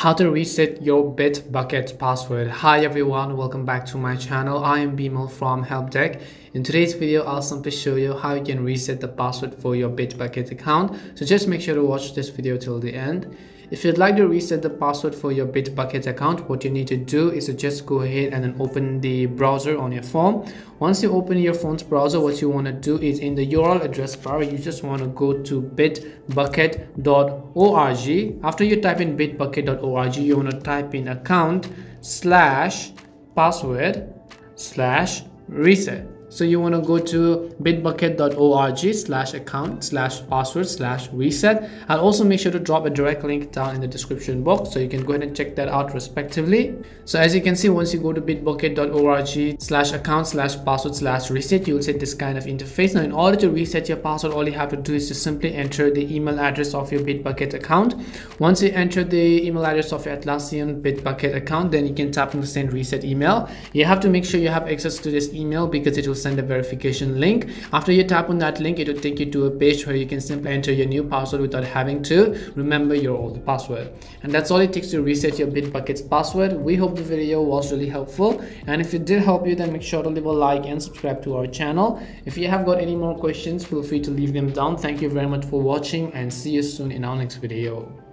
how to reset your bitbucket password. Hi everyone. Welcome back to my channel. I am bimal from helpdeck in today's video i'll simply show you how you can reset the password for your bitbucket account. So just make sure to watch this video till the end if you'd like to reset the password for your Bitbucket account, what you need to do is to just go ahead and then open the browser on your phone. Once you open your phone's browser, what you want to do is in the URL address bar, you just want to go to bitbucket.org. After you type in bitbucket.org, you want to type in account slash password slash reset. So you want to go to bitbucket.org slash account slash password slash reset. I'll also make sure to drop a direct link down in the description box so you can go ahead and check that out respectively. So as you can see, once you go to bitbucket.org slash account slash password slash reset, you'll see this kind of interface. Now in order to reset your password, all you have to do is to simply enter the email address of your Bitbucket account. Once you enter the email address of your Atlassian Bitbucket account, then you can tap on the send reset email. You have to make sure you have access to this email because it will send a verification link. After you tap on that link it will take you to a page where you can simply enter your new password without having to remember your old password. And that's all it takes to reset your bitbucket's password. We hope the video was really helpful. And if it did help you then make sure to leave a like and subscribe to our channel. If you have got any more questions feel free to leave them down. Thank you very much for watching and see you soon in our next video